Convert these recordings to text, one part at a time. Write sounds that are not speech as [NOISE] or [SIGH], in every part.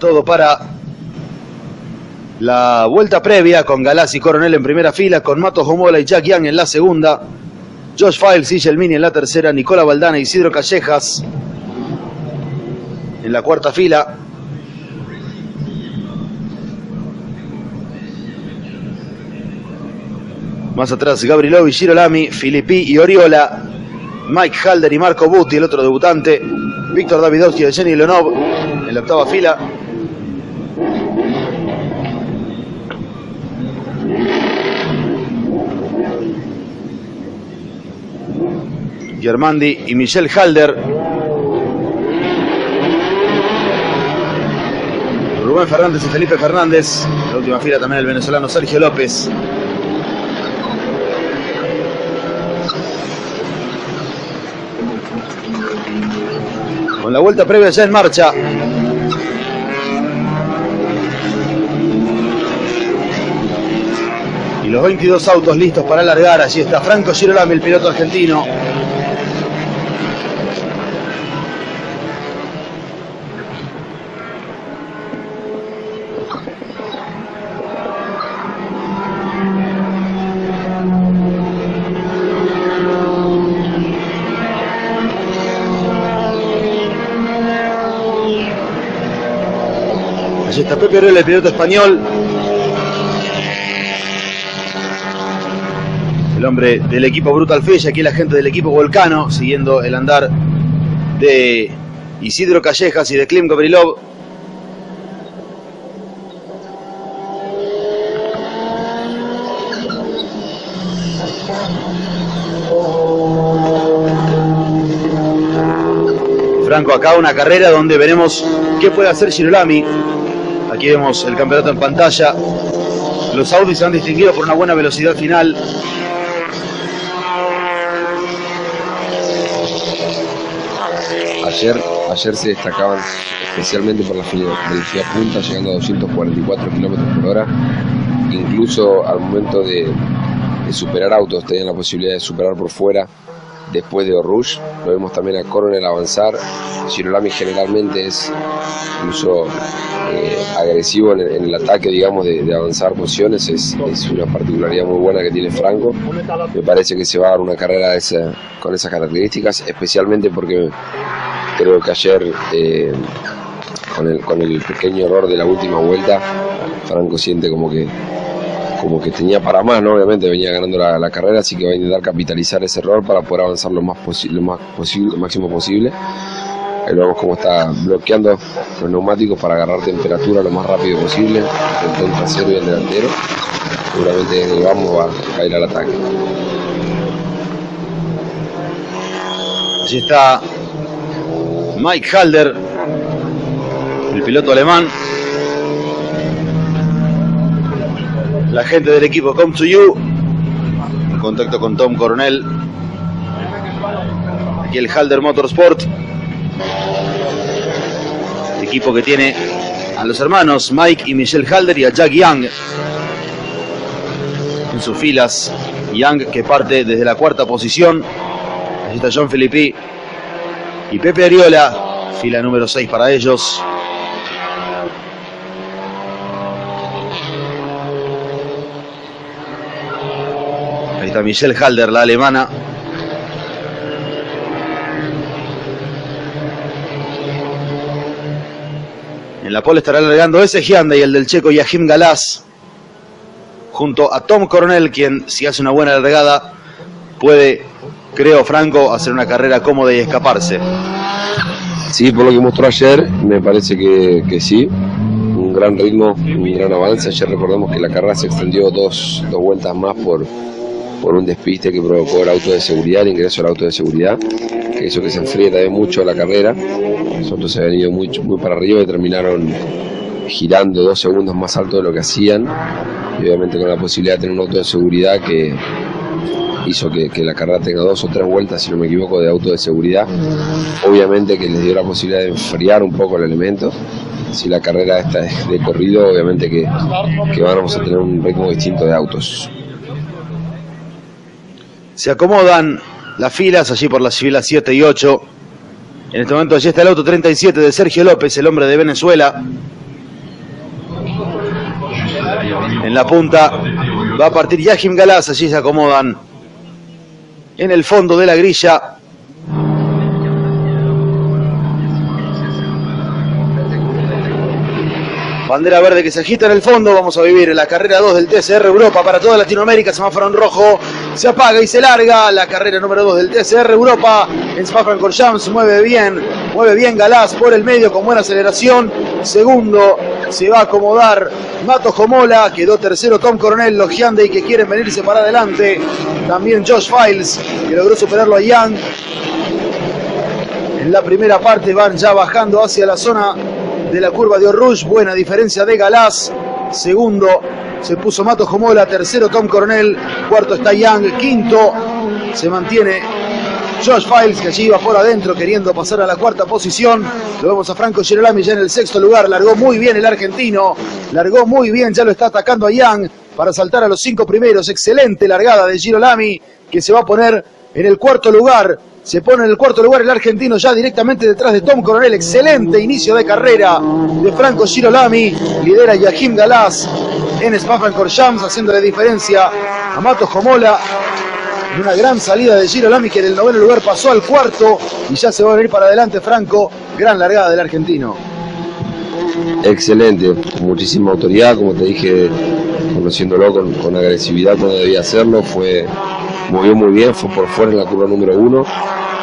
Todo para la vuelta previa con Galás y Coronel en primera fila, con Mato Homola y Jack Young en la segunda, Josh Files y Gelmini en la tercera, Nicola Valdana y Isidro Callejas en la cuarta fila. Más atrás Gabrilovi, Girolami, Filippi y Oriola, Mike Halder y Marco Butti, el otro debutante, Víctor Davidowski y Jenny Leonov en la octava fila. Germandi y Michelle Halder. Rubén Fernández y Felipe Fernández. En la última fila también el venezolano Sergio López. Con la vuelta previa ya en marcha. Y los 22 autos listos para alargar. Allí está Franco Girolami, el piloto argentino. Está Pepe el piloto español. El hombre del equipo Brutal Fish, aquí la gente del equipo Volcano, siguiendo el andar de Isidro Callejas y de Klim Gavrilov. Franco acá una carrera donde veremos qué puede hacer Girolami. Aquí vemos el campeonato en pantalla. Los Audis se han distinguido por una buena velocidad final. Ayer, ayer se destacaban especialmente por la velocidad punta, llegando a 244 kilómetros por hora. Incluso al momento de, de superar autos, tenían la posibilidad de superar por fuera después de Orush. Lo vemos también a Coronel avanzar. Girolami generalmente es incluso eh, agresivo en el, ataque, digamos, de, avanzar posiciones. Es, es, una particularidad muy buena que tiene Franco. Me parece que se va a dar una carrera esa, con esas características, especialmente porque creo que ayer, eh, con, el, con el pequeño error de la última vuelta, Franco siente como que como que tenía para más, ¿no? Obviamente venía ganando la, carrera, así que va a intentar capitalizar ese error para poder avanzar lo más, lo más posible, máximo posible. Ahí vemos cómo está bloqueando los neumáticos para agarrar temperatura lo más rápido posible, el trasero y el delantero. Seguramente vamos va a caer al ataque. Allí está Mike Halder, el piloto alemán, la gente del equipo Come to You, en contacto con Tom Coronel, aquí el Halder Motorsport, el equipo que tiene a los hermanos Mike y Michelle Halder y a Jack Young en sus filas. Young que parte desde la cuarta posición, allí está John Filippi y Pepe Ariola, fila número 6 para ellos. Michelle Halder, la alemana. En la pole estará alargando ese Gianda y el del checo Yahim Galás. Junto a Tom Coronel, quien si hace una buena largada puede, creo Franco, hacer una carrera cómoda y escaparse. Sí, por lo que mostró ayer, me parece que, que sí. Un gran ritmo, un gran avance. Ayer recordemos que la carrera se extendió dos, dos vueltas más por, por un despiste que provocó el auto de seguridad, el ingreso al auto de seguridad, que hizo que se enfríe también mucho la carrera. Los autos se habían ido muy, muy para arriba y terminaron girando dos segundos más alto de lo que hacían. Y obviamente con la posibilidad de tener un auto de seguridad que hizo que, que, la carrera tenga dos o tres vueltas, si no me equivoco, de auto de seguridad. Obviamente que les dio la posibilidad de enfriar un poco el elemento. Si la carrera esta es de corrido, obviamente que, que vamos a tener un ritmo distinto de autos. Se acomodan las filas allí por las filas 7 y 8. En este momento allí está el auto 37 de Sergio López, el hombre de Venezuela. En la punta va a partir Yahim Galás, allí se acomodan en el fondo de la grilla. Bandera verde que se agita en el fondo. Vamos a vivir en la carrera 2 del TCR Europa para toda Latinoamérica. Semáforo en rojo se apaga y se larga. La carrera número 2 del TCR Europa en Spa-Francorchamps. Mueve bien, mueve bien Galás por el medio con buena aceleración. Segundo se va a acomodar Mato Jomola. Quedó tercero Tom Coronel, los Hyundai que quieren venirse para adelante. También Josh Files que logró superarlo a Young. En la primera parte van ya bajando hacia la zona de la curva de Orrush, buena diferencia de Galás, segundo se puso Mato Jomola, tercero Tom Coronel, cuarto está Young, quinto se mantiene Josh Files que allí iba por adentro queriendo pasar a la cuarta posición. Lo vemos a Franco Girolami ya en el sexto lugar. Largó muy bien el argentino. Largó muy bien, ya lo está atacando a Young para saltar a los cinco primeros. Excelente largada de Girolami que se va a poner en el cuarto lugar. Se pone en el cuarto lugar el argentino ya directamente detrás de Tom Coronel. Excelente inicio de carrera de Franco Girolami. Lidera Yahim Galás en Spa-Francorchamps haciéndole diferencia a Mato Jomola. Una gran salida de Girolami que en el noveno lugar pasó al cuarto y ya se va a venir para adelante Franco. Gran largada del argentino. Excelente, muchísima autoridad, como te dije, conociéndolo con, con agresividad cuando debía hacerlo, fue movió muy bien, fue por fuera en la curva número uno,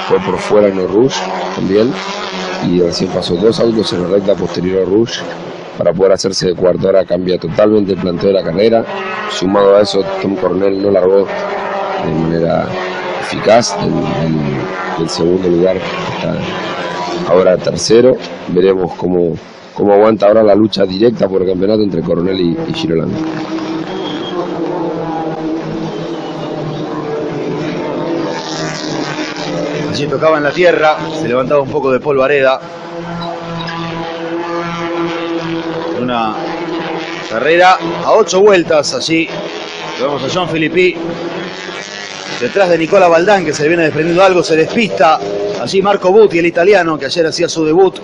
fue por fuera en el rush también, y recién pasó dos autos en la recta posterior al rush para poder hacerse de cuarto. Ahora cambia totalmente el planteo de la carrera. Sumado a eso, Tom Cornell no largó de manera eficaz del, segundo lugar está ahora tercero. Veremos cómo, cómo aguanta ahora la lucha directa por el campeonato entre Coronel y, y. Allí tocaba en la tierra, se levantaba un poco de polvareda. Una carrera a ocho vueltas allí. Vemos a John Filippi detrás de Nicola Baldán que se le viene desprendiendo algo, se despista. Allí Marco Butti, el italiano que ayer hacía su debut.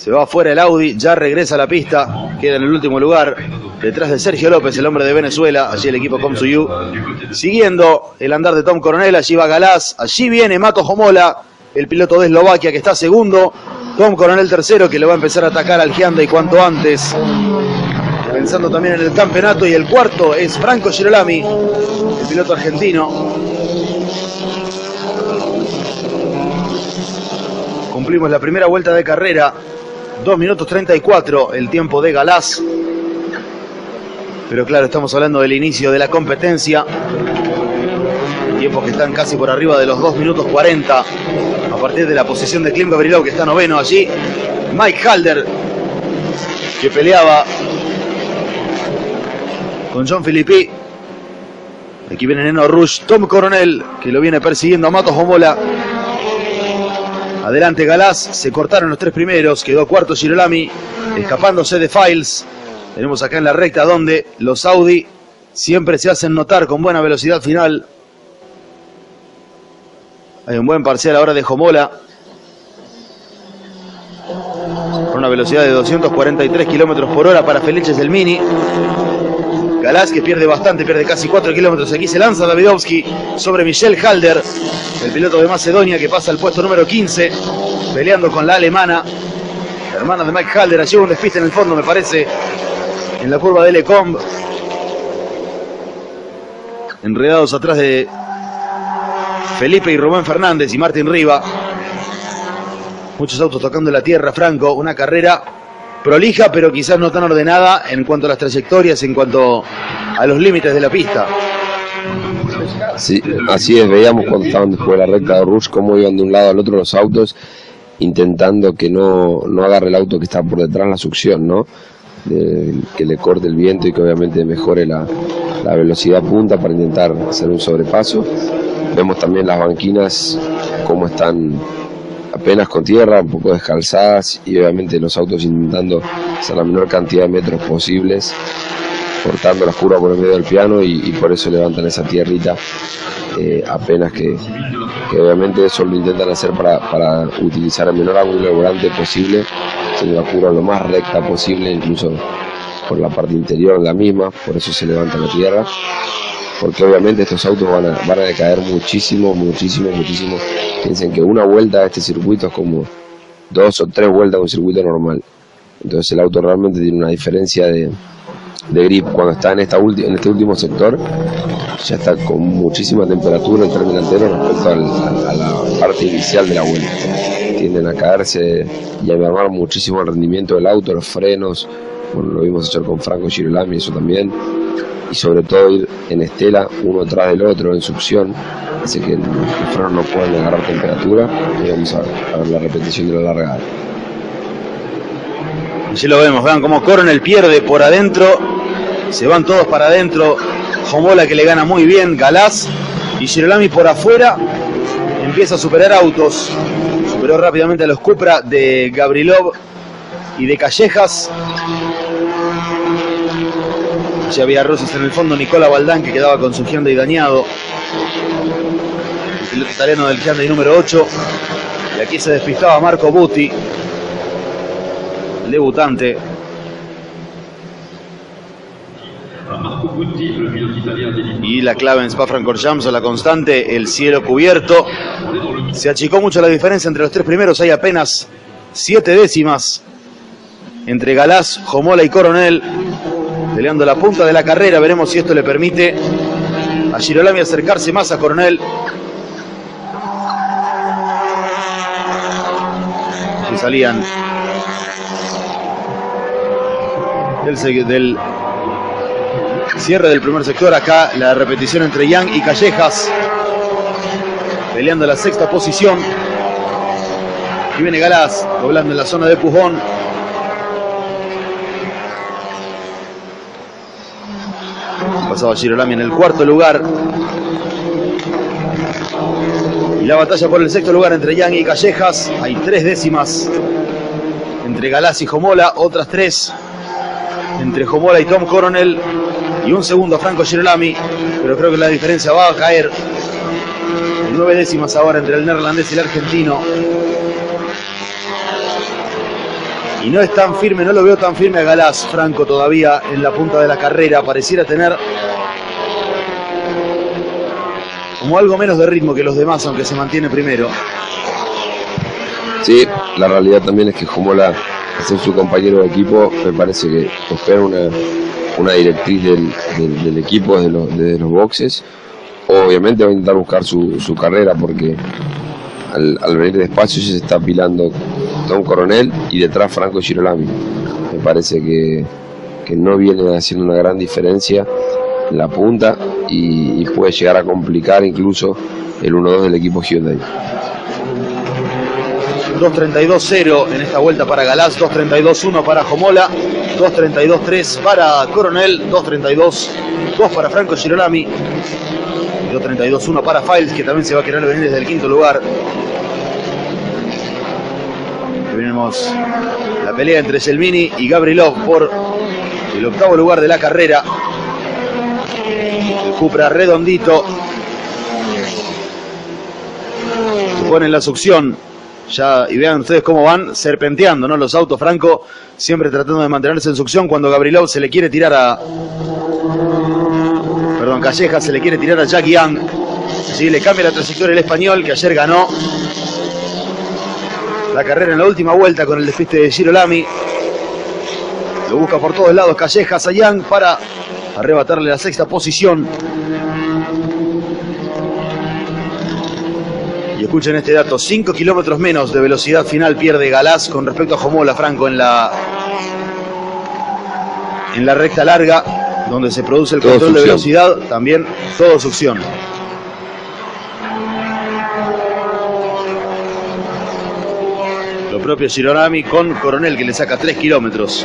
Se va fuera el Audi, ya regresa a la pista, queda en el último lugar, detrás de Sergio López, el hombre de Venezuela, allí el equipo Comsuyu. Siguiendo el andar de Tom Coronel, allí va Galás, allí viene Mato Jomola, el piloto de Eslovaquia que está segundo, Tom Coronel tercero que le va a empezar a atacar al Hyundai cuanto antes. Pensando también en el campeonato y el cuarto es Franco Girolami, el piloto argentino. Cumplimos la primera vuelta de carrera 2 minutos 34 el tiempo de Galás. Pero claro, estamos hablando del inicio de la competencia. Tiempos que están casi por arriba de los 2 minutos 40. A partir de la posición de Klim Gabrielov, que está noveno allí. Mike Halder, que peleaba con John Filippi. Aquí viene Neno Rush, Tom Coronel, que lo viene persiguiendo a Matos Homola. Adelante Galás, se cortaron los tres primeros, quedó cuarto Girolami, escapándose de Files. Tenemos acá en la recta donde los Audi siempre se hacen notar con buena velocidad final. Hay un buen parcial ahora de Jomola. Con una velocidad de 243 kilómetros por hora para Felices del Mini. Galás que pierde bastante, pierde casi 4 kilómetros. Aquí se lanza Davidovsky sobre Michel Halder, el piloto de Macedonia que pasa al puesto número 15, peleando con la alemana, la hermana de Mike Halder. Allí un despiste en el fondo, me parece, en la curva de Lecomb. Enredados atrás de Felipe y Rubén Fernández y Martín Riva. Muchos autos tocando la tierra, Franco. Una carrera prolija, pero quizás no tan ordenada en cuanto a las trayectorias, en cuanto a los límites de la pista. Sí, así es, veíamos cuando estaban después de la recta de Rush cómo iban de un lado al otro los autos, intentando que no, no agarre el auto que está por detrás la succión, ¿no? que le corte el viento y que obviamente mejore la, la velocidad punta para intentar hacer un sobrepaso. Vemos también las banquinas, cómo están apenas con tierra, un poco descalzadas y obviamente los autos intentando hacer la menor cantidad de metros posibles, cortando la curva por el medio del piano y, por eso levantan esa tierrita eh, apenas que, obviamente eso lo intentan hacer para, utilizar el menor ángulo de volante posible, haciendo la curva lo más recta posible, incluso por la parte interior la misma, por eso se levanta la tierra, porque obviamente estos autos van a, van a decaer muchísimo, muchísimo, muchísimo. Piensen que una vuelta a este circuito es como dos o tres vueltas a un circuito normal. Entonces el auto realmente tiene una diferencia de, de grip cuando está en, esta en este último sector ya está con muchísima temperatura el tren delantero respecto a la parte inicial de la vuelta tienden a caerse y a mermar muchísimo el rendimiento del auto, los frenos bueno, lo vimos hacer con Franco Girolami, eso también y sobre todo ir en estela uno tras del otro en succión. Hace que los frenos no puedan agarrar temperatura y vamos a, ver la repetición de la largada Allí lo vemos, vean cómo Coronel pierde por adentro, se van todos para adentro, Jomola que le gana muy bien, Galás. Y Girolami por afuera, empieza a superar autos, superó rápidamente a los Cupra de Gabrilov y de Callejas. Había Rosas en el fondo, Nicola Baldán que quedaba con su Hyundai dañado. El piloto italiano del Hyundai número 8. Y aquí se despistaba Marco Butti, debutante. Y la clave en Spa-Francorchamps, la constante, el cielo cubierto. Se achicó mucho la diferencia entre los tres primeros, hay apenas siete décimas entre Galás, Jomola y Coronel, peleando la punta de la carrera. Veremos si esto le permite a Girolami acercarse más a Coronel. Si salían del, del, cierre del primer sector. Acá la repetición entre Yang y Callejas. Peleando la sexta posición. Y viene Galás, doblando en la zona de Pujón. Pasaba Girolami en el cuarto lugar. Y la batalla por el sexto lugar entre Yang y Callejas. Hay tres décimas entre Galás y Jomola, otras tres entre Jomola y Tom Coronel y un segundo a Franco Girolami, pero creo que la diferencia va a caer nueve décimas ahora entre el neerlandés y el argentino. Y no es tan firme, no lo veo tan firme a Galás, Franco todavía en la punta de la carrera, pareciera tener como algo menos de ritmo que los demás, aunque se mantiene primero. Sí, la realidad también es que Jomola ser su compañero de equipo, me parece que espera una, una directriz del, del, equipo desde los, los, boxes. Obviamente va a intentar buscar su, su carrera porque al, al, venir despacio se está apilando Tom Coronel y detrás Franco Girolami. Me parece que, que no viene haciendo una gran diferencia en la punta y, y puede llegar a complicar incluso el 1-2 del equipo Hyundai. 2.32-0 en esta vuelta para Galás, 2.32-1 para Jomola, 2.32-3 para Coronel, 2.32-2 para Franco Girolami, 2.32-1 para Files, que también se va a querer venir desde el quinto lugar. Tenemos la pelea entre Selmini y Gabrilov por el octavo lugar de la carrera. El Cupra redondito. Se pone en la succión ya, y vean ustedes cómo van serpenteando, ¿no? Los autos Franco siempre tratando de mantenerse en succión cuando Gabrilov se le quiere tirar a. Perdón, Calleja se le quiere tirar a Jack Young. Así le cambia la trayectoria el español que ayer ganó la carrera en la última vuelta con el despiste de Girolami. Lo busca por todos lados Callejas a Young para arrebatarle la sexta posición. Y escuchen este dato, 5 kilómetros menos de velocidad final pierde Galás con respecto a Jomola Franco en la, en la recta larga, donde se produce el todo control succión. de velocidad, también todo succión. Propio Girolami con Coronel que le saca 3 kilómetros.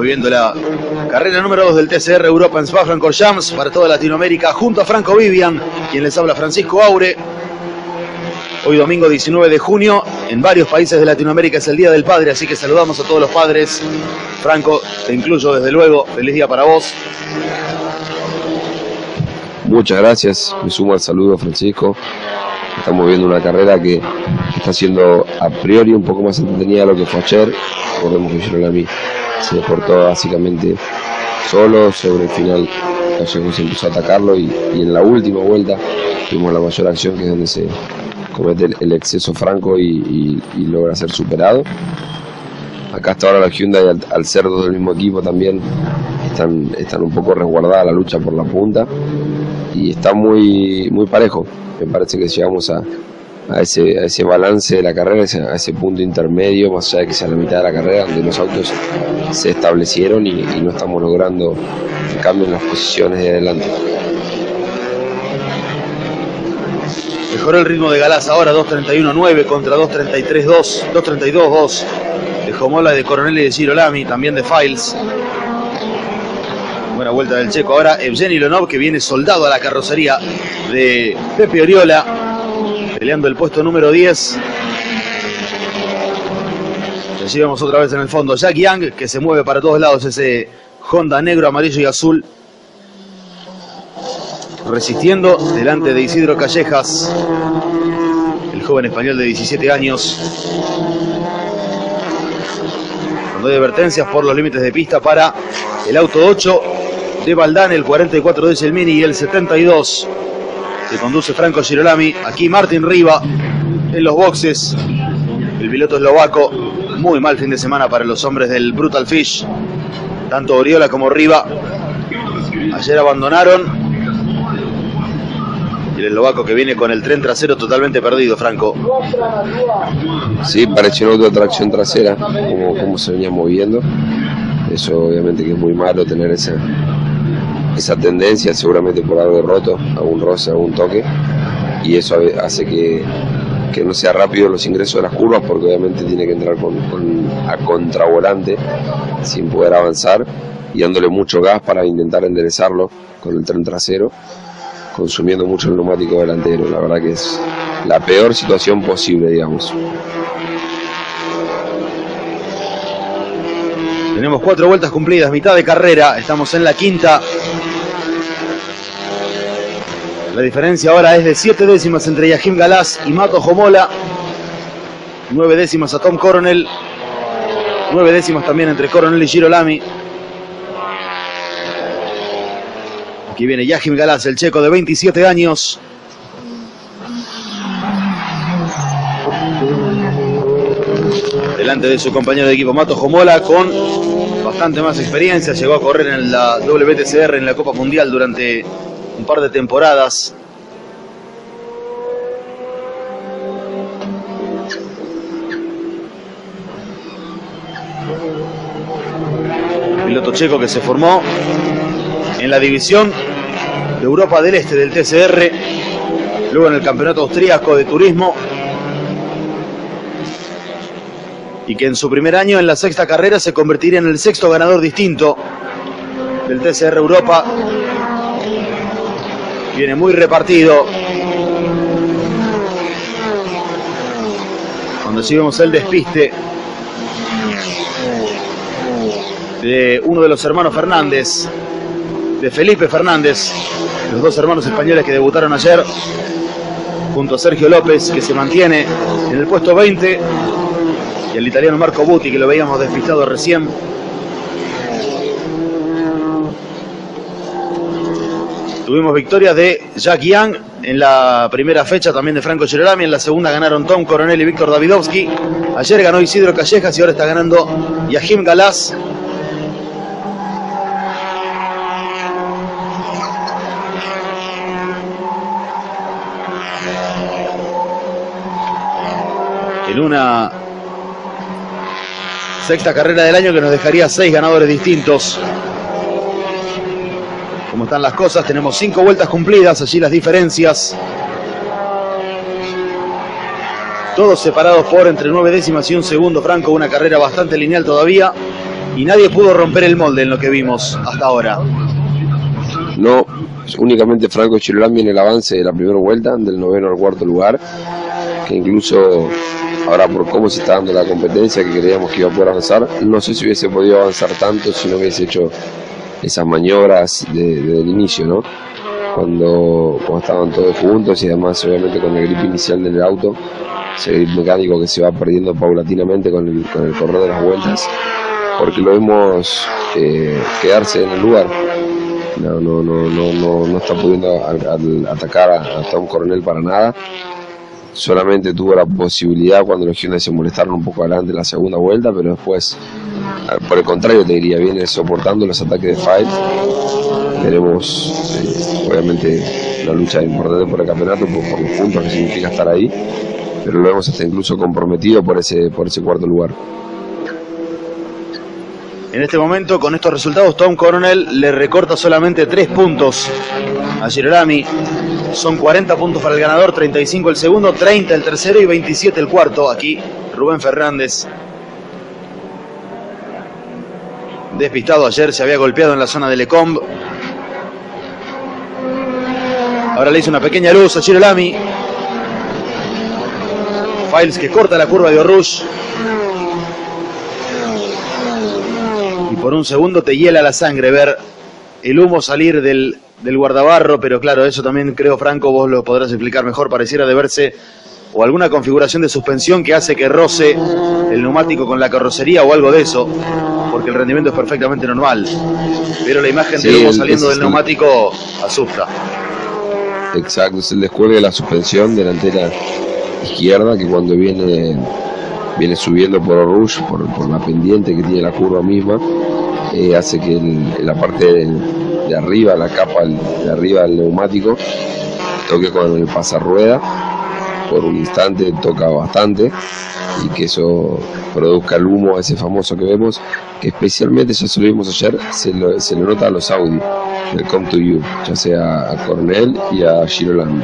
viviendo la carrera número 2 del TCR Europa en Spa-Francorchamps para toda Latinoamérica, junto a Franco Vivian, quien les habla Francisco Aure. Hoy domingo 19 de junio, en varios países de Latinoamérica es el Día del Padre, así que saludamos a todos los padres. Franco, te incluyo desde luego. Feliz día para vos. Muchas gracias, me sumo al saludo Francisco. Estamos viendo una carrera que está siendo a priori un poco más entretenida de lo que fue ayer. Recordemos que Girolami se deportó básicamente solo, sobre el final Gallego se empezó a atacarlo y, en la última vuelta tuvimos la mayor acción que es donde se comete el, exceso franco y, logra ser superado. Acá hasta ahora la Hyundai al, al ser dos del mismo equipo también están, están un poco resguardadas la lucha por la punta y está muy, muy parejo. Me parece que llegamos a, a ese, a ese balance de la carrera, a ese punto intermedio, más allá de que sea la mitad de la carrera, donde los autos se establecieron y, no estamos logrando el cambio en las posiciones de adelante. Mejoró el ritmo de Galás ahora 2.31.9 contra 2.33.2, 2.32.2 de Jomola, de Coronel y de Girolami, también de Files. Buena vuelta del checo. Ahora Evgeny Lonov que viene soldado a la carrocería de Pepe Oriola. Peleando el puesto número 10. Allí vemos otra vez en el fondo Jack Young que se mueve para todos lados ese Honda negro, amarillo y azul. Resistiendo delante de Isidro Callejas, el joven español de 17 años. Cuando hay advertencias por los límites de pista para el auto 8 de Valdán, el 44 de Selmini y el 72 que conduce Franco Girolami. Aquí Martín Riva en los boxes. El piloto eslovaco. Muy mal fin de semana para los hombres del Brutal Fish. Tanto Oriola como Riva. Ayer abandonaron. Y el eslovaco que viene con el tren trasero totalmente perdido, Franco. Sí, pareció una tracción trasera, como, como se venía moviendo. Eso obviamente que es muy malo tener esa, esa tendencia, seguramente por algo roto, algún roce, algún toque, y eso hace que, no sea rápido los ingresos de las curvas, porque obviamente tiene que entrar con, a contravolante sin poder avanzar y dándole mucho gas para intentar enderezarlo con el tren trasero, consumiendo mucho el neumático delantero. La verdad que es la peor situación posible, digamos. Tenemos cuatro vueltas cumplidas, mitad de carrera, estamos en la quinta. La diferencia ahora es de 7 décimas entre Yahim Galás y Mato Jomola. 9 décimas a Tom Coronel. 9 décimas también entre Coronel y Girolami. Aquí viene Yahim Galás, el checo de 27 años. Delante de su compañero de equipo Mato Jomola con bastante más experiencia. Llegó a correr en la WTCR en la Copa Mundial durante un par de temporadas. Piloto checo que se formó en la división de Europa del Este del TCR, luego en el Campeonato Austríaco de Turismo. Y que en su primer año en la sexta carrera se convertiría en el sexto ganador distinto del TCR Europa. Viene muy repartido. Cuando sí el despiste de uno de los hermanos Fernández, de Felipe Fernández, los dos hermanos españoles que debutaron ayer, junto a Sergio López, que se mantiene en el puesto 20, y el italiano Marco Buti, que lo veíamos despistado recién, Tuvimos victorias de Jack Young en la primera fecha, también de Franco Girolami. En la segunda ganaron Tom Coronel y Víctor Davidovsky. Ayer ganó Isidro Callejas y ahora está ganando Yahim Galás. Una sexta carrera del año que nos dejaría seis ganadores distintos cómo están las cosas. Tenemos cinco vueltas cumplidas, allí las diferencias. Todos separados por entre nueve décimas y un segundo, Franco, una carrera bastante lineal todavía. Y nadie pudo romper el molde en lo que vimos hasta ahora. No, únicamente Franco Chirolami en el avance de la primera vuelta, del noveno al cuarto lugar, que incluso ahora por cómo se está dando la competencia que creíamos que iba a poder avanzar, no sé si hubiese podido avanzar tanto si no hubiese hecho esas maniobras desde el inicio, ¿no? Cuando, cuando, estaban todos juntos y además obviamente con el grip inicial del auto, ese grip mecánico que se va perdiendo paulatinamente con el, con el correr de las vueltas, porque lo vimos eh, quedarse en el lugar. No, no, no, no, no, no está pudiendo atacar a, Tom Coronel para nada. Solamente tuvo la posibilidad cuando los Hyundai se molestaron un poco adelante en la segunda vuelta, pero después, por el contrario, te diría, viene soportando los ataques de Fight. Veremos, eh, obviamente, la lucha importante por el campeonato, por, por los puntos que significa estar ahí, pero lo vemos hasta incluso comprometido por ese, por ese cuarto lugar. En este momento, con estos resultados, Tom Coronel le recorta solamente 3 puntos a Girolami. Son 40 puntos para el ganador, 35 el segundo, 30 el tercero y 27 el cuarto. Aquí Rubén Fernández. Despistado ayer, se había golpeado en la zona de Lecomb. Ahora le hizo una pequeña luz a Girolami. Files que corta la curva de Orush. Por un segundo te hiela la sangre ver el humo salir del, del guardabarro, pero claro, eso también creo, Franco, vos lo podrás explicar mejor, pareciera de verse o alguna configuración de suspensión que hace que roce el neumático con la carrocería o algo de eso, porque el rendimiento es perfectamente normal. Pero la imagen del humo saliendo del neumático asusta. Exacto, es el descuelgue de la suspensión delantera izquierda que cuando viene viene subiendo por Rouge, por, por la pendiente que tiene la curva misma, eh, hace que la parte de, arriba, la capa de arriba del neumático, toque con el pasarrueda, por un instante toca bastante y que eso produzca el humo ese famoso que vemos, que especialmente, ya se lo vimos ayer, se lo, se nota a los Audi del Come to You, ya sea a Cornell y a Girolami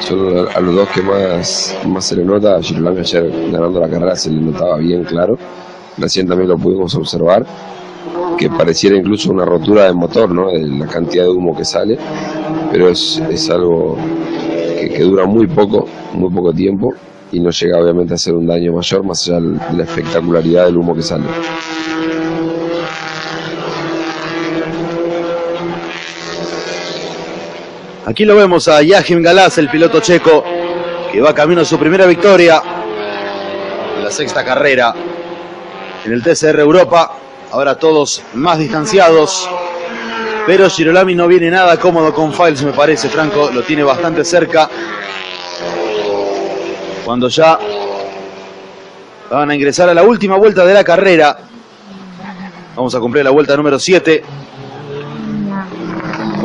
son a los dos que más, más se le nota. A Girolami ayer ganando la carrera se le notaba bien claro. Recién también lo pudimos observar, que pareciera incluso una rotura de motor, ¿no? De la cantidad de humo que sale, pero es, es algo que, dura muy poco, muy poco tiempo y no llega obviamente a hacer un daño mayor más allá de la espectacularidad del humo que sale. Aquí lo vemos a Yahim Galás, el piloto checo, que va camino a su primera victoria en la sexta carrera en el TCR Europa. Ahora todos más distanciados. Pero Girolami no viene nada cómodo con Files, me parece, Franco. Lo tiene bastante cerca. Cuando ya van a ingresar a la última vuelta de la carrera. Vamos a cumplir la vuelta número 7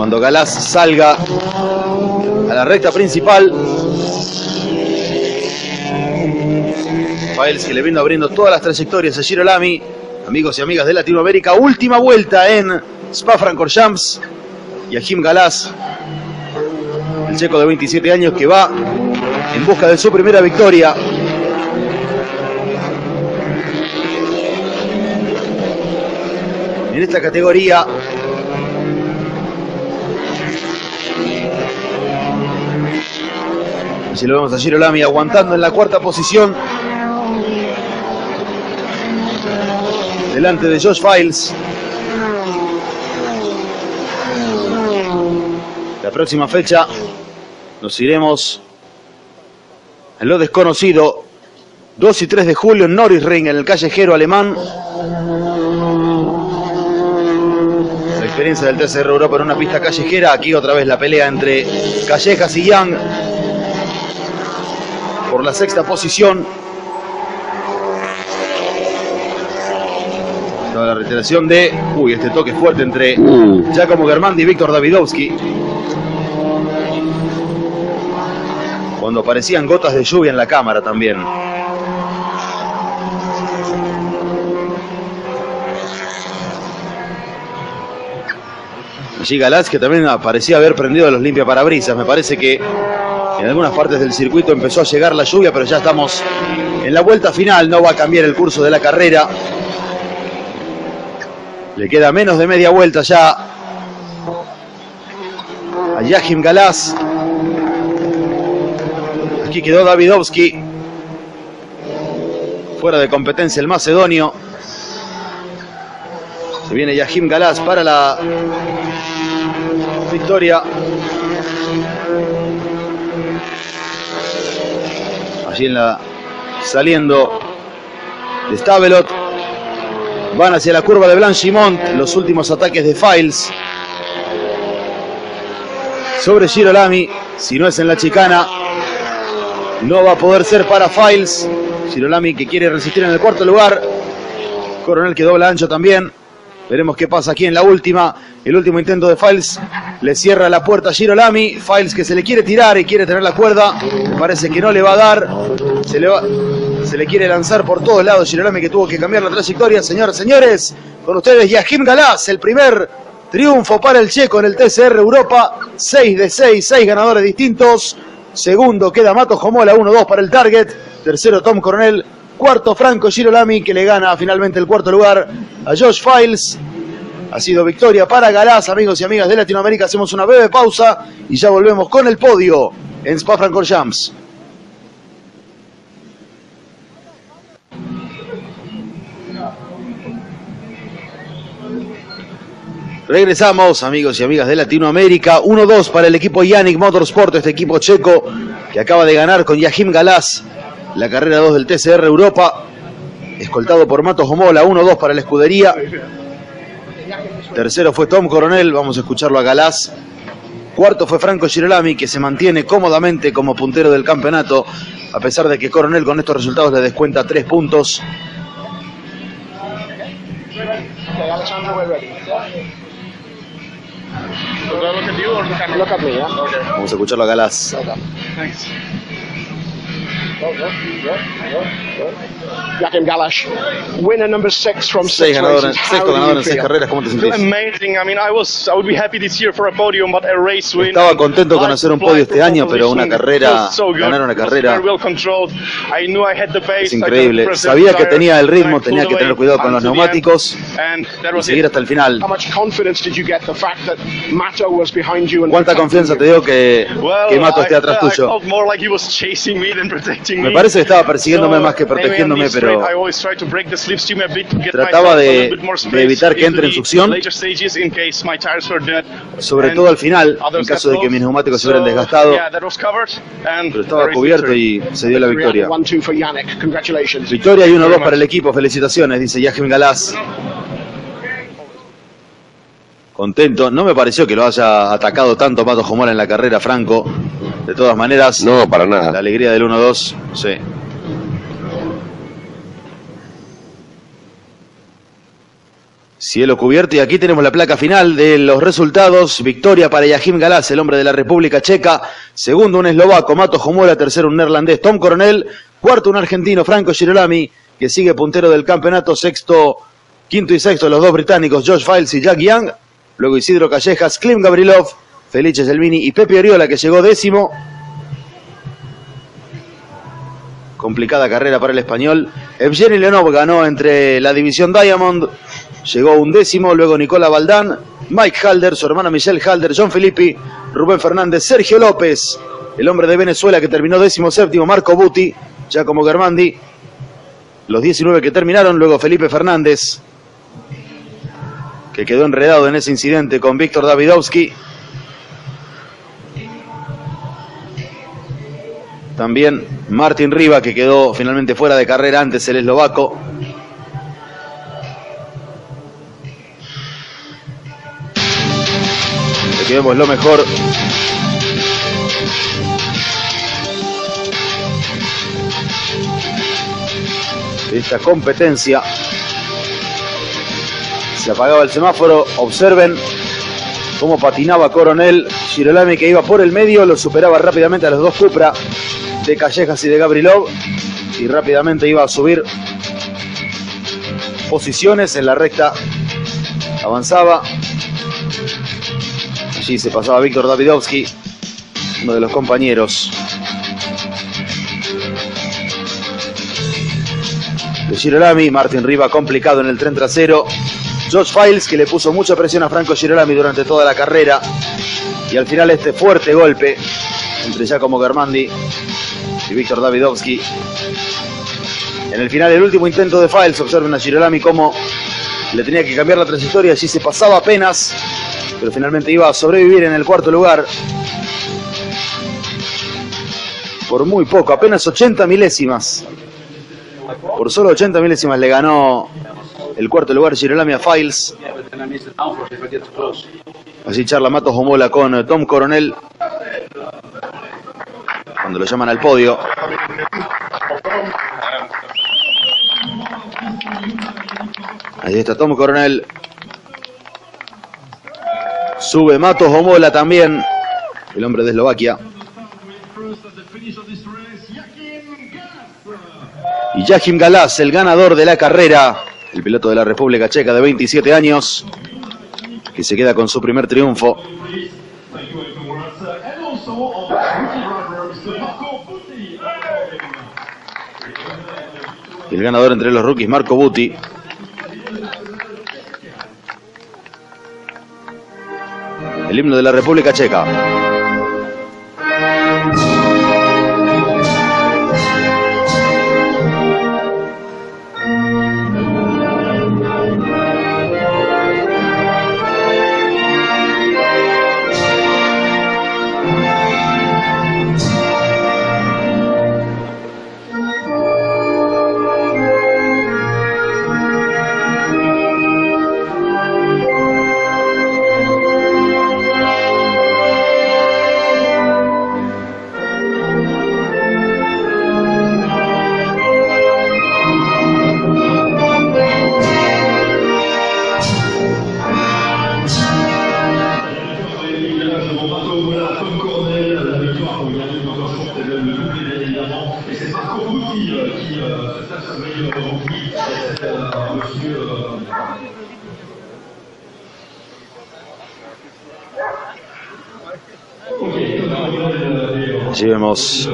cuando Galás salga a la recta principal. Files que le vino abriendo todas las trayectorias a Girolami. Amigos y amigas de Latinoamérica, última vuelta en Spa-Francorchamps. Y a Jim Galás, el checo de 27 años que va en busca de su primera victoria. En esta categoría Si lo vemos a Girolami aguantando en la cuarta posición. Delante de Josh Files. La próxima fecha nos iremos en lo desconocido. 2 y 3 de julio en Norris Ring, en el callejero alemán. La experiencia del TCR Europa en una pista callejera. Aquí otra vez la pelea entre Callejas y Young por la sexta posición. la reiteración de, uy, este toque fuerte entre uh. Giacomo Germandi y Víctor Davidovsky. Cuando aparecían gotas de lluvia en la cámara también. Allí Galaz que también parecía haber prendido los limpia parabrisas. Me parece que en algunas partes del circuito empezó a llegar la lluvia, pero ya estamos en la vuelta final. No va a cambiar el curso de la carrera. Le queda menos de media vuelta ya a Yahim Galás. Aquí quedó Davidovsky Fuera de competencia el macedonio. Se viene Yahim Galás para la victoria. Allí en la saliendo de Stavelot. Van hacia la curva de Blanchimont. Los últimos ataques de Files. Sobre Girolami. Si no es en la chicana, no va a poder ser para Files. Girolami que quiere resistir en el cuarto lugar. Coronel que dobla ancho también. Veremos qué pasa aquí en la última. El último intento de Files le cierra la puerta a Girolami. Files que se le quiere tirar y quiere tener la cuerda. Parece que no le va a dar. Se le, va, se le quiere lanzar por todos lados. Girolami que tuvo que cambiar la trayectoria. Señoras, señores, con ustedes Yahim Galás, el primer triunfo para el checo en el TCR Europa. 6 de 6, 6 ganadores distintos. Segundo queda Mato Jomola, 1-2 para el target. Tercero Tom Coronel. Cuarto Franco Girolami que le gana finalmente el cuarto lugar a Josh Files. Ha sido victoria para Galás, amigos y amigas de Latinoamérica. Hacemos una breve pausa y ya volvemos con el podio en Spa Francorchamps. Regresamos, amigos y amigas de Latinoamérica. 1-2 para el equipo Yannick Motorsport, este equipo checo que acaba de ganar con Yahim Galás la carrera 2 del TCR Europa. Escoltado por Matos Homola, 1-2 para la escudería. Tercero fue Tom Coronel, vamos a escucharlo a Galás. Cuarto fue Franco Girolami, que se mantiene cómodamente como puntero del campeonato, a pesar de que Coronel con estos resultados le descuenta 3 puntos. Vamos a escucharlo a Galás. Joachim Galash, winner number six from six races. How do you feel? amazing. I mean, I was, I would be happy this year for a podium, but a race win. Estaba contento con hacer un podio este año, pero una carrera, ganar una carrera es increíble. Sabía que tenía el ritmo, tenía que tener cuidado con los neumáticos y seguir hasta el final. ¿Cuánta confianza te dio que, que Mato esté atrás tuyo? Me parece que estaba persiguiéndome So, más que protegiéndome, pero bit Trataba de- de evitar que entre en succión. sobre todo al final, en caso de que mis neumáticos se hubieran desgastado, pero estaba cubierto y se dio la victoria. Victoria y 1-2 para el equipo, felicitaciones, dice Yahim Galás. Contento, no me pareció que lo haya atacado tanto Mato Jomora en la carrera, Franco. De todas maneras, No, para la nada. alegría del 1-2, sí. Cielo cubierto y aquí tenemos la placa final de los resultados. Victoria para Yahim Galás, el hombre de la República Checa. Segundo un eslovaco, Mato Jomora. Tercero un neerlandés, Tom Coronel. Cuarto un argentino, Franco Girolami, que sigue puntero del campeonato. Sexto, quinto y sexto los dos británicos, Josh Files y Jack Young. Luego Isidro Callejas, Klim Gabrilov, Felice Gelmini y Pepe Oriola, que llegó décimo. Complicada carrera para el español. Evgeny Lenov ganó entre la división Diamond. Llegó un décimo. Luego Nicola Valdán, Mike Halder, su hermana Michelle Halder, John Filippi, Rubén Fernández, Sergio López, el hombre de Venezuela que terminó décimo séptimo, Marco Buti, Giacomo Germandi. Los 19 que terminaron. Luego Felipe Fernández, que quedó enredado en ese incidente con Víctor Davidovsky. También Martin Riva, que quedó finalmente fuera de carrera antes el eslovaco. Le quedemos lo mejor. esta competencia. Se apagaba el semáforo. Observen cómo patinaba Coronel. Girolami que iba por el medio lo superaba rápidamente a los dos Cupra de Callejas y de Gabrilov. Y rápidamente iba a subir posiciones en la recta. Avanzaba. Allí se pasaba Víctor Davidovsky, uno de los compañeros. De Girolami, Martin Riva complicado en el tren trasero. Josh Files que le puso mucha presión a Franco Girolami durante toda la carrera. Y al final este fuerte golpe entre Giacomo Germandi y Víctor Davidovsky En el final, el último intento de Files, observen a Girolami cómo le tenía que cambiar la trayectoria, allí se pasaba apenas, pero finalmente iba a sobrevivir en el cuarto lugar. Por muy poco, apenas 80 milésimas. Por solo 80 milésimas le ganó el cuarto lugar Girolami a Files. Así charla Matos Homola con Tom Coronel. Cuando lo llaman al podio. Ahí está Tom Coronel. Sube Matos Homola también. El hombre de Eslovaquia. Y Jachim Galás, el ganador de la carrera, el piloto de la República Checa de 27 años, que se queda con su primer triunfo. El ganador entre los rookies, Marco Buti. El himno de la República Checa. Allí vemos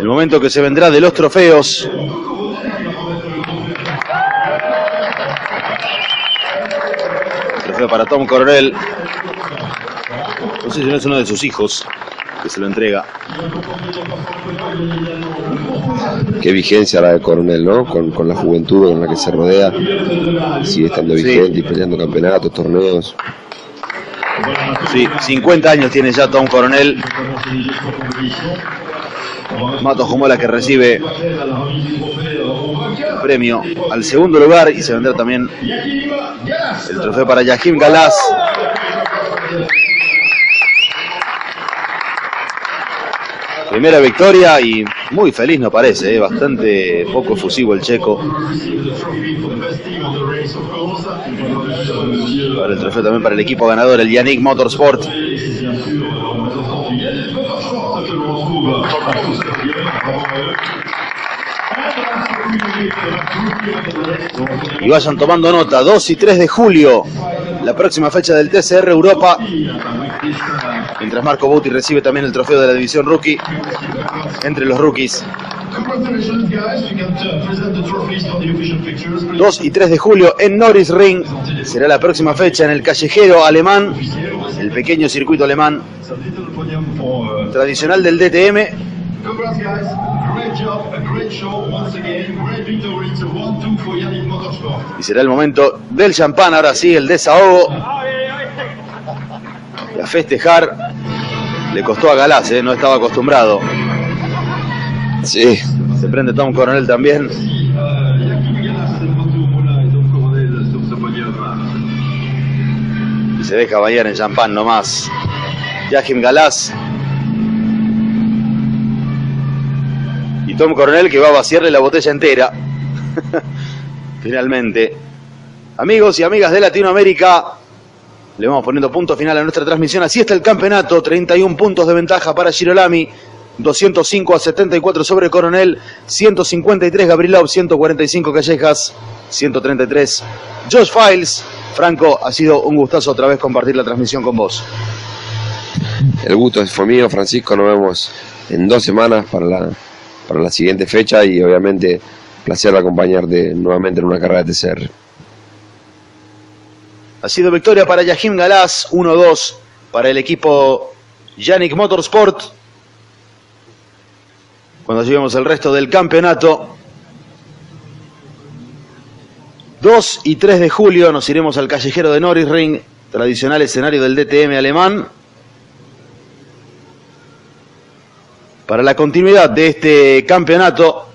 el momento que se vendrá de los trofeos. Trofeo para Tom Coronel. No sé si no es uno de sus hijos que se lo entrega. Qué vigencia la de Coronel, ¿no? Con, con la juventud con la que se rodea. Sigue estando Sí. vigente y peleando campeonatos, torneos. Sí, 50 años tiene ya Tom Coronel. Mato Jomola que recibe el premio al segundo lugar y se vendrá también el trofeo para Yahim Galás. Primera victoria y muy feliz no parece, ¿eh? bastante poco efusivo el checo. Para el trofeo también para el equipo ganador, el Yannick Motorsport. Y vayan tomando nota, 2 y 3 de julio, la próxima fecha del TCR Europa. Mientras Marco Buti recibe también el trofeo de la división rookie entre los rookies. 2 y 3 de julio en Norris Ring será la próxima fecha en el callejero alemán, el pequeño circuito alemán tradicional del DTM. Congrats, guys. Great job, a great show once again. Great victory. It's a 1-2 for Yannick Motorsport. Y será el momento del champán, ahora sí, el desahogo. Festejar. Le costó a Galás, ¿eh? no estaba acostumbrado. Sí, Se prende Tom Coronel también. Y se deja bañar en champán nomás. Yahim Galás. Y Tom Coronel que va a vaciarle la botella entera. [LAUGHS] Finalmente. Amigos y amigas de Latinoamérica, le vamos poniendo punto final a nuestra transmisión. Así está el campeonato. 31 puntos de ventaja para Girolami. 205 a 74 sobre Coronel. 153 Gabrilov. 145 Callejas. 133 Josh Files. Franco, ha sido un gustazo otra vez compartir la transmisión con vos. el gusto fue mío, Francisco. Nos vemos en dos semanas para la, para la siguiente fecha y obviamente placer acompañarte nuevamente en una carrera de TCR. Ha sido victoria para Yahim Galás, 1-2 para el equipo Yannick Motorsport. Cuando lleguemos al resto del campeonato, 2 y 3 de julio nos iremos al callejero de Norisring, tradicional escenario del DTM alemán, para la continuidad de este campeonato.